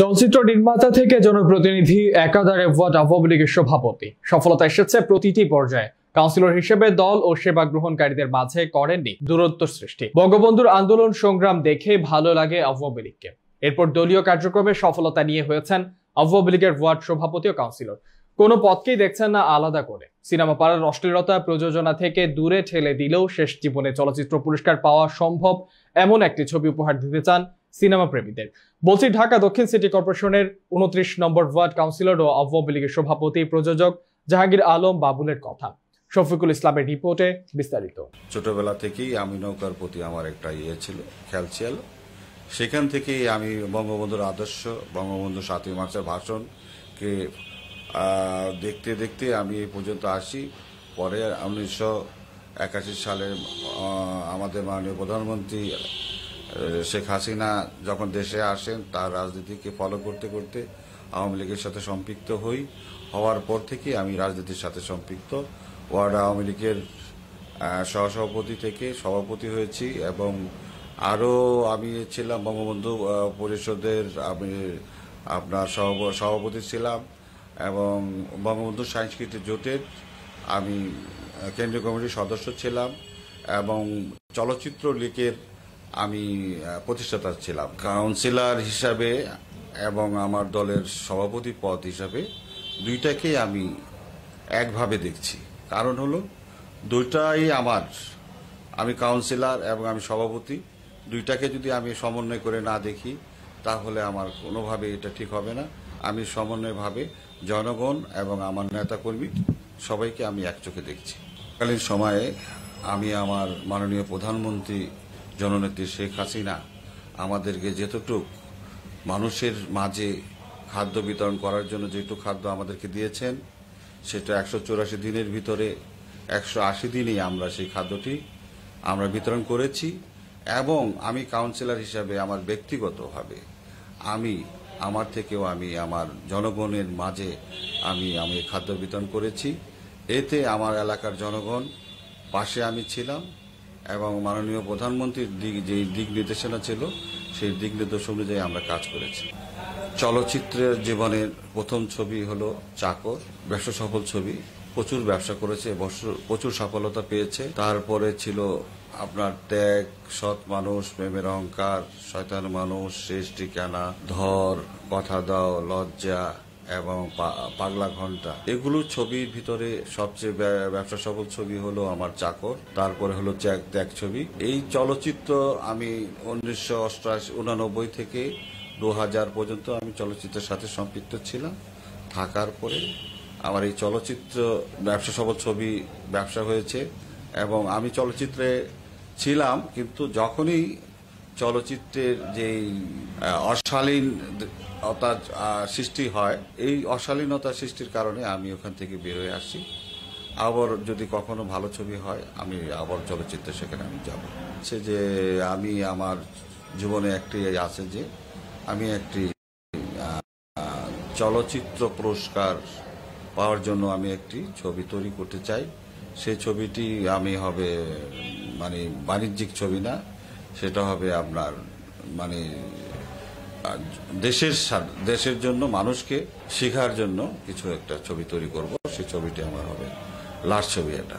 চলচ্চিত্র নির্মাতা থেকে জনপ্রতিনিধি, একাধারে ওয়ার্ড আওয়ামী লীগের সভাপতি। সফলতা এসেছে প্রতিটি পর্যায়ে। কাউন্সিলর হিসেবে দল ও সেবা গ্রহণকারীদের মাঝে করেননি দূরত্ব সৃষ্টি। বঙ্গবন্ধুর আন্দোলন সংগ্রাম দেখে ভালো লাগে আওয়ামী লীগকে এরপর দলীয় কার্যক্রমে সফলতা নিয়ে হয়েছেন আওয়ামী লীগের ওয়ার্ড সভাপতি ও কাউন্সিলর। কোনো পদকেই দেখছেন না আলাদা করে। সিনেমা পাড়ার অশ্লীলতা প্রযোজনা থেকে দূরে ঠেলে দিলেও শেষ জীবনে চলচ্চিত্র পুরস্কার পাওয়া সম্ভব এমন একটি ছবি উপহার দিতে চান সিনেমা প্রেমীদের। বলছি, ঢাকা দক্ষিণ সিটি কর্পোরেশনের উনত্রিশ নম্বর ওয়ার্ড কাউন্সিলর ও আওয়ামী লীগের সভাপতি, প্রযোজক জাহাঙ্গীর আলম বাবুলের কথা। শফিকুল ইসলামের রিপোর্টে বিস্তারিত। ছোটবেলা থেকেই আমি নৌকার প্রতি আমার একটা ইয়ে ছিল, খেয়াল ছিল। সেখান থেকেই আমি বঙ্গবন্ধুর আদর্শ, বঙ্গবন্ধু সাতই মার্চের ভাষণকে দেখতে দেখতে আমি এই পর্যন্ত আসি। পরে উনিশশো একাশি সালে আমাদের মাননীয় প্রধানমন্ত্রী শেখ হাসিনা যখন দেশে আসেন, তার রাজনীতিকে ফলো করতে করতে আওয়ামী লীগের সাথে সম্পৃক্ত হই। হওয়ার পর থেকে আমি রাজনীতির সাথে সম্পৃক্ত। ওয়ার্ড আওয়ামী লীগের সহসভাপতি থেকে সভাপতি হয়েছি এবং আরও আমি ছিলাম বঙ্গবন্ধু পরিষদের আমি আপনার সভাপ- সভাপতি ছিলাম এবং বঙ্গবন্ধু সাংস্কৃতিক জোটের আমি কেন্দ্রীয় কমিটির সদস্য ছিলাম এবং চলচ্চিত্র লীগের আমি প্রতিষ্ঠাতা ছিলাম। কাউন্সিলর হিসাবে এবং আমার দলের সভাপতি পদ হিসাবে দুইটাকেই আমি একভাবে দেখছি। কারণ হলো, দুইটাই আমার। আমি কাউন্সিলর এবং আমি সভাপতি। দুইটাকে যদি আমি সমন্বয় করে না দেখি, তাহলে আমার কোনোভাবে এটা ঠিক হবে না। আমি সমন্বয়ভাবে জনগণ এবং আমার নেতাকর্মী সবাইকে আমি এক চোখে দেখছি। কালীন সময়ে আমি আমার মাননীয় প্রধানমন্ত্রী জননেত্রী শেখ হাসিনা আমাদেরকে যেতটুক মানুষের মাঝে খাদ্য বিতরণ করার জন্য যেটুকু খাদ্য আমাদেরকে দিয়েছেন, সেটা একশো চৌরাশি দিনের ভিতরে একশো আশি দিনই আমরা সেই খাদ্যটি আমরা বিতরণ করেছি এবং আমি কাউন্সিলর হিসাবে আমার ব্যক্তিগতভাবে আমি, আমার থেকেও আমি, আমার জনগণের মাঝে আমি আমি খাদ্য বিতরণ করেছি। এতে আমার এলাকার জনগণ পাশে আমি ছিলাম। এবং মাননীয় প্রধানমন্ত্রীর দিক যে দিক নির্দেশনা ছিল, সেই দিক নির্দেশ অনুযায়ী আমরা কাজ করেছি। চলচ্চিত্রের জীবনের প্রথম ছবি হলো চাকর, ব্যবসা সফল ছবি। প্রচুর ব্যবসা করেছে প্রচুর সফলতা পেয়েছে। তারপরে ছিল আপনার ত্যাগ, সৎ মানুষ, প্রেমের অহংকার, শয়তান মানুষ শেষ ঠিকানা ধর, কথা দাও, লজ্জা এবং পাগলা ঘণ্টা। এগুলো ছবির ভিতরে সবচেয়ে ব্যা- ব্যবসা সফল ছবি হলো আমার চাকর, তারপরে হলো ত্যাগ ত্যাগ ছবি। এই চলচ্চিত্র আমি উনিশশো অষ্টআশি উনানব্বই থেকে দু হাজার পর্যন্ত আমি চলচ্চিত্রের সাথে সম্পৃক্ত ছিলাম। থাকার পরে আমার এই চলচ্চিত্র ব্যবসা সফল ছবি ব্যবসা হয়েছে এবং আমি চলচ্চিত্রে ছিলাম, কিন্তু যখনই চলচ্চিত্রের যে অশালীনতা সৃষ্টি হয়, এই অশালীনতা সৃষ্টির কারণে আমি ওখান থেকে বের হয়ে আসি আবার যদি কখনো ভালো ছবি হয়, আমি আবার চলচ্চিত্রে সেখানে আমি যাব। সে যে আমি আমার জীবনে একটি আছে যে, আমি একটি চলচ্চিত্র পুরস্কার পাওয়ার জন্য আমি একটি ছবি তৈরি করতে চাই। সেই ছবিটি আমি হবে মানে বাণিজ্যিক ছবি না সেটা হবে আপনার মানে দেশের দেশের জন্য, মানুষকে শেখার জন্য কিছু একটা ছবি তৈরি করব। সেই ছবিটি আমার হবে, লাস্ট ছবি এটা